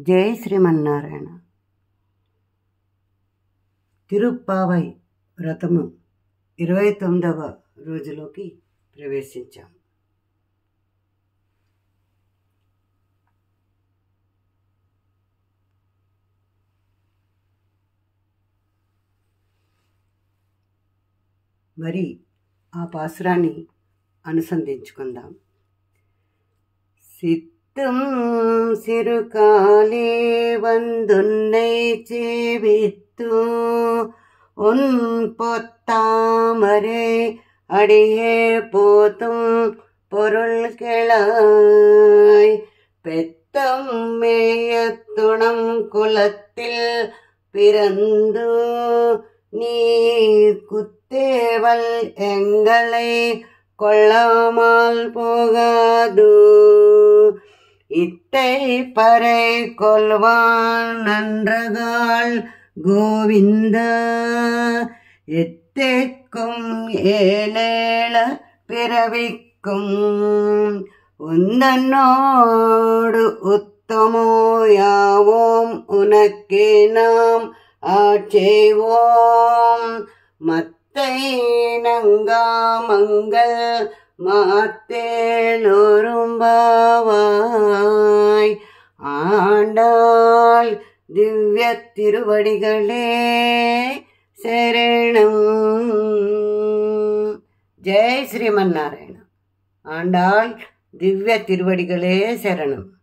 జై శ్రీమన్నారాయణ. తిరుప్పావై వ్రతము ఇరవై తొమ్మిదవ రోజులోకి ప్రవేశించాం. మరి ఆ పాసురాన్ని అనుసంధించుకుందాం. சித்தும் சிறுகாலே வந்துன்னை சேவித்து உன் பொத்தாமரே அடியே போதும் பொருள் கிளாய். பெத்தம் மேயத்துணம் குலத்தில் பிறந்து நீ குத்தேவல் எங்களை கொள்ளாமல் போகாது. இத்தை பறை கொள்வான் நன்றகால் கோவிந்த. எத்தேக்கும் ஏழேள பிறவிக்கும். உந்தன்னோடு உத்தமோ யாவோம்? உனக்கே நாம் ஆட்சேவோம். மத்தை நங்காமங்கள் மாத்தேலொரும்பாவாய் ஆண்டாள் திவ்ய திருவடிகளே சரணம். ஜெய் ஸ்ரீமன் ஸ்ரீமன்னாராயண. ஆண்டாள் திவ்ய திருவடிகளே சரணம்.